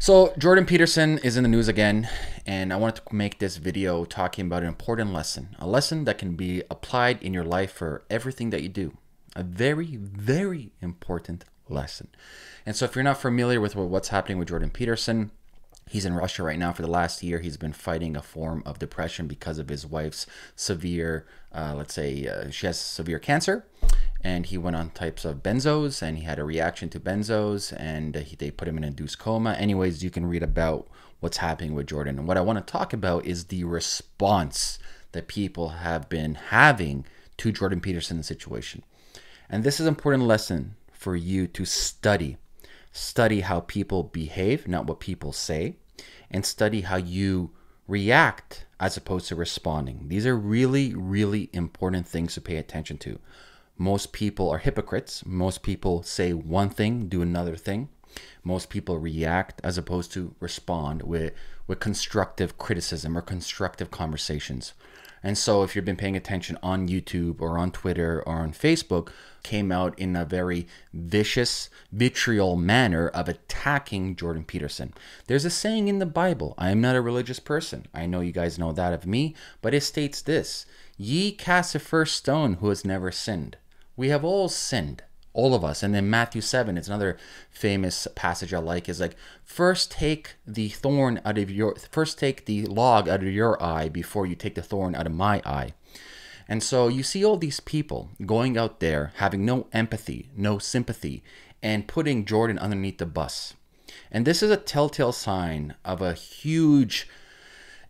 So Jordan Peterson is in the news again, and I wanted to make this video talking about an important lesson, a lesson that can be applied in your life for everything that you do. A very, very important lesson. And so if you're not familiar with what's happening with Jordan Peterson, He's in Russia right now. For the last year, he's been fighting a form of depression because of his wife's severe, uh, let's say, uh, she has severe cancer and he went on types of benzos and he had a reaction to benzos and he, they put him in induced coma. Anyways you can read about what's happening with jordan. And what i want to talk about is the response that people have been having to jordan peterson's situation. And this is an important lesson for you to study. Study how people behave not what people say and study how you react as opposed to responding. These are really really important things to pay attention to most people are hypocrites. Most people say one thing, do another thing. Most people react as opposed to respond with, with constructive criticism or constructive conversations. And so, if you've been paying attention on YouTube or on Twitter or on Facebook, came out in a very vicious, vitriol manner of attacking Jordan Peterson. There's a saying in the Bible I am not a religious person. I know you guys know that of me, but it states this Ye cast the first stone who has never sinned. We have all sinned, all of us. And then Matthew 7, it's another famous passage I like, is like, first take the thorn out of your, first take the log out of your eye before you take the thorn out of my eye. And so you see all these people going out there having no empathy, no sympathy, and putting Jordan underneath the bus. And this is a telltale sign of a huge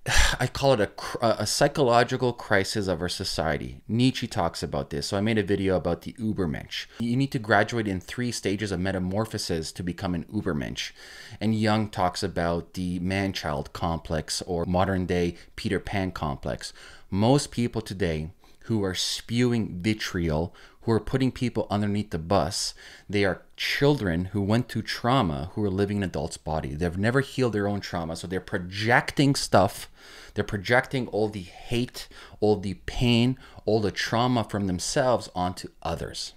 I call it a, a psychological crisis of our society. Nietzsche talks about this. So I made a video about the Ubermensch. You need to graduate in three stages of metamorphosis to become an Ubermensch. And Jung talks about the man-child complex or modern day Peter Pan complex. Most people today who are spewing vitriol, who are putting people underneath the bus. They are children who went through trauma who are living in an adult's body. They've never healed their own trauma, so they're projecting stuff. They're projecting all the hate, all the pain, all the trauma from themselves onto others.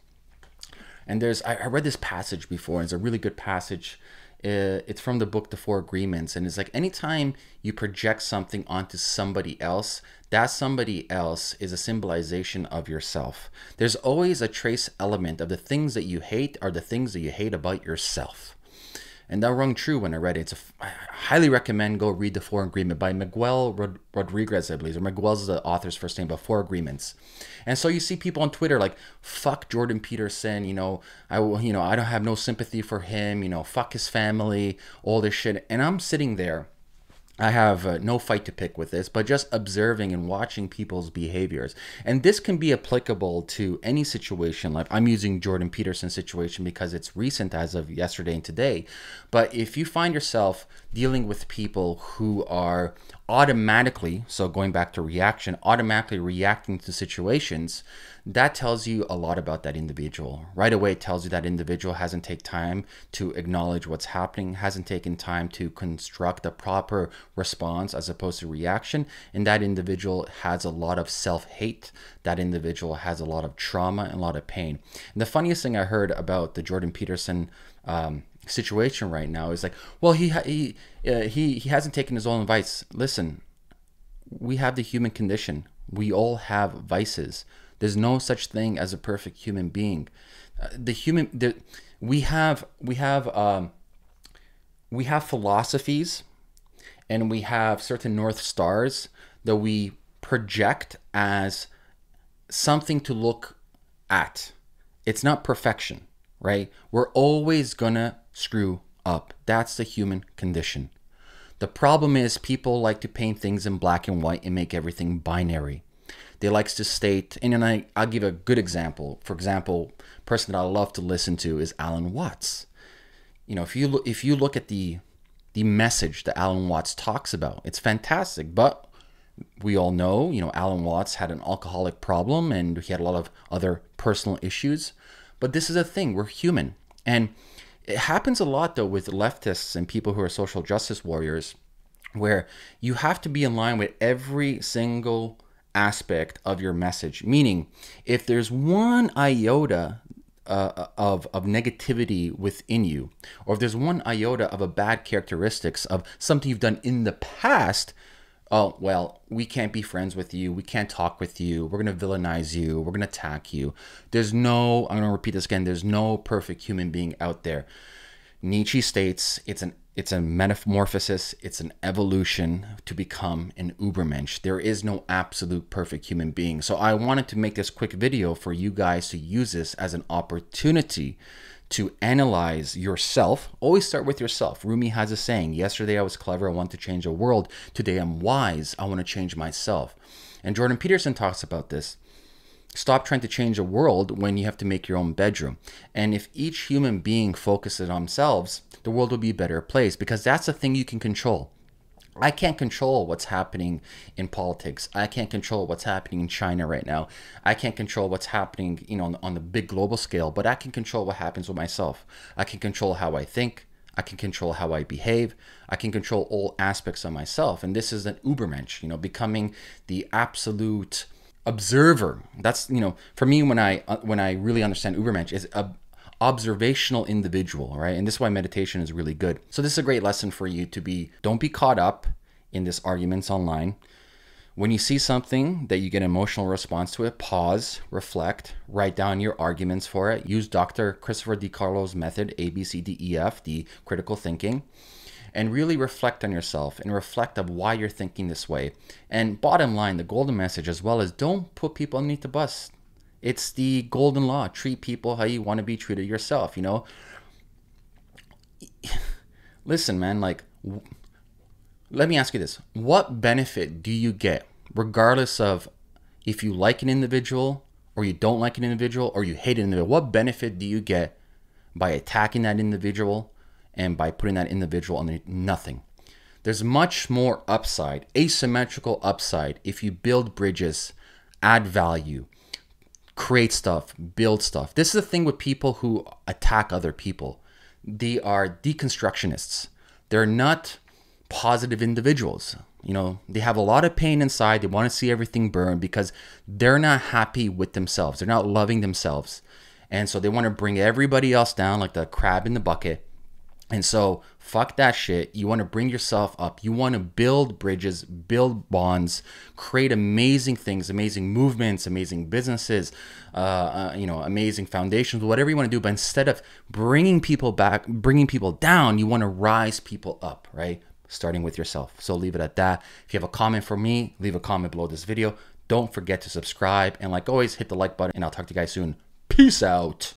And there's, I, read this passage before, and it's a really good passage uh, it's from the book The Four Agreements, and it's like anytime you project something onto somebody else, that somebody else is a symbolization of yourself. There's always a trace element of the things that you hate are the things that you hate about yourself. And that rung true when I read it. It's a, I highly recommend go read The Four Agreement by Miguel Rod- Rodriguez, I believe. Or Miguel's the author's first name, but Four Agreements. And so you see people on Twitter like, fuck Jordan Peterson, you know, I you know, I don't have no sympathy for him, you know, fuck his family, all this shit. And I'm sitting there I have uh, no fight to pick with this, but just observing and watching people's behaviors. And this can be applicable to any situation. Like I'm using Jordan Peterson's situation because it's recent as of yesterday and today. But if you find yourself dealing with people who are automatically, so going back to reaction, automatically reacting to situations, that tells you a lot about that individual. Right away, it tells you that individual hasn't taken time to acknowledge what's happening, hasn't taken time to construct a proper response as opposed to reaction, and that individual has a lot of self hate. That individual has a lot of trauma and a lot of pain. And the funniest thing I heard about the Jordan Peterson um, situation right now is like, well, he he uh, he he hasn't taken his own advice. Listen, we have the human condition. We all have vices. There's no such thing as a perfect human being. Uh, the human, the, we have, we have, um, we have philosophies, and we have certain north stars that we project as something to look at. It's not perfection, right? We're always gonna screw up. That's the human condition. The problem is people like to paint things in black and white and make everything binary. They likes to state, and I, I'll give a good example. For example, person that I love to listen to is Alan Watts. You know, if you look, if you look at the the message that Alan Watts talks about, it's fantastic. But we all know, you know, Alan Watts had an alcoholic problem and he had a lot of other personal issues. But this is a thing, we're human. And it happens a lot though with leftists and people who are social justice warriors where you have to be in line with every single aspect of your message. Meaning, if there's one iota uh, of of negativity within you, or if there's one iota of a bad characteristics of something you've done in the past, oh well, we can't be friends with you. We can't talk with you. We're gonna villainize you. We're gonna attack you. There's no. I'm gonna repeat this again. There's no perfect human being out there. Nietzsche states it's an it's a metamorphosis, it's an evolution to become an Ubermensch. There is no absolute perfect human being. So I wanted to make this quick video for you guys to use this as an opportunity to analyze yourself. Always start with yourself. Rumi has a saying, yesterday I was clever, I want to change the world. Today I'm wise, I want to change myself. And Jordan Peterson talks about this. Stop trying to change the world when you have to make your own bedroom. And if each human being focuses on themselves, the world will be a better place because that's the thing you can control. I can't control what's happening in politics. I can't control what's happening in China right now. I can't control what's happening, you know, on, on the big global scale, but I can control what happens with myself. I can control how I think. I can control how I behave. I can control all aspects of myself. And this is an Ubermensch, you know, becoming the absolute observer. That's you know, for me when I uh, when I really understand Ubermensch is a observational individual, right? And this is why meditation is really good. So this is a great lesson for you to be don't be caught up in this arguments online. When you see something that you get an emotional response to it, pause, reflect, write down your arguments for it. Use Dr. Christopher DiCarlo's method, ABCDEF, the critical thinking and really reflect on yourself and reflect of why you're thinking this way. And bottom line, the golden message as well is don't put people underneath the bus. It's the golden law. Treat people how you want to be treated yourself, you know? Listen, man, like let me ask you this. What benefit do you get regardless of if you like an individual or you don't like an individual or you hate an individual? What benefit do you get by attacking that individual and by putting that individual on nothing. There's much more upside, asymmetrical upside, if you build bridges, add value, create stuff, build stuff. This is the thing with people who attack other people. They are deconstructionists. They're not positive individuals. You know, they have a lot of pain inside. They want to see everything burn because they're not happy with themselves. They're not loving themselves. And so they want to bring everybody else down like the crab in the bucket and so, fuck that shit. You want to bring yourself up. You want to build bridges, build bonds, create amazing things, amazing movements, amazing businesses, uh, uh, you know, amazing foundations, whatever you want to do. But instead of bringing people back, bringing people down, you want to rise people up, right? Starting with yourself. So leave it at that. If you have a comment for me, leave a comment below this video. Don't forget to subscribe. And like always, hit the like button and I'll talk to you guys soon. Peace out.